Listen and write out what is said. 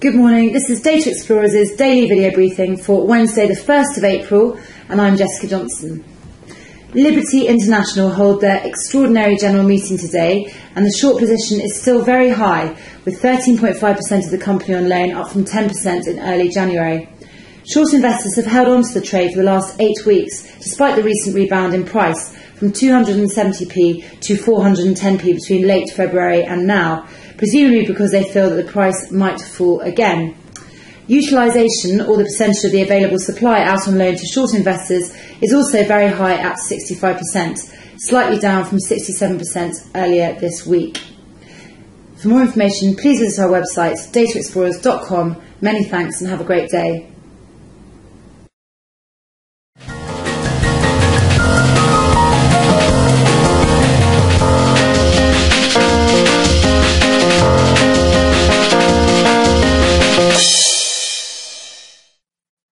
Good morning. This is Data Explorers' daily video briefing for Wednesday, the 1st of April, and I'm Jessica Johnson. Liberty International hold their extraordinary general meeting today, and the short position is still very high, with 13.5% of the company on loan, up from 10% in early January. Short investors have held on to the trade for the last eight weeks, despite the recent rebound in price from 270p to 410p between late February and now, presumably because they feel that the price might fall again. Utilisation, or the percentage of the available supply out on loan to short investors, is also very high at 65%, slightly down from 67% earlier this week. For more information, please visit our website, dataexplorers.com. Many thanks and have a great day.